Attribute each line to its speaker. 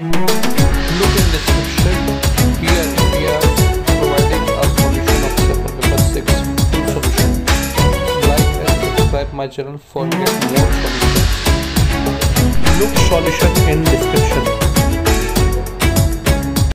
Speaker 1: Look in description. Here we are providing a solution of September paper 6 full solution. Like and subscribe my channel for get more solutions. Look solution in description.